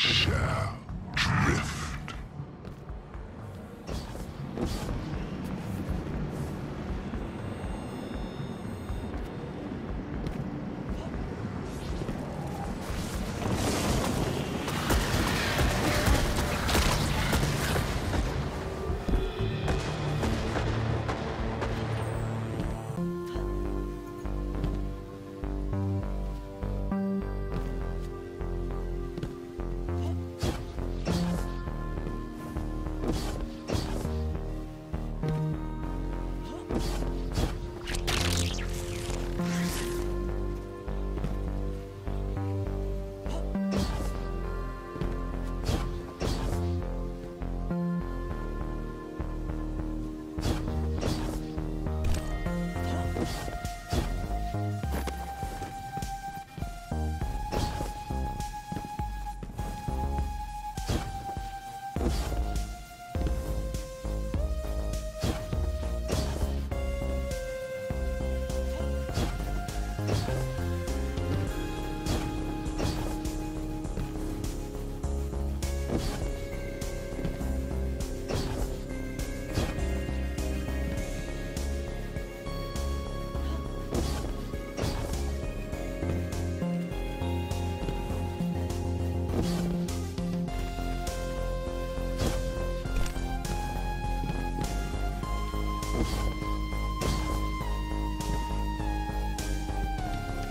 shall. Drift. you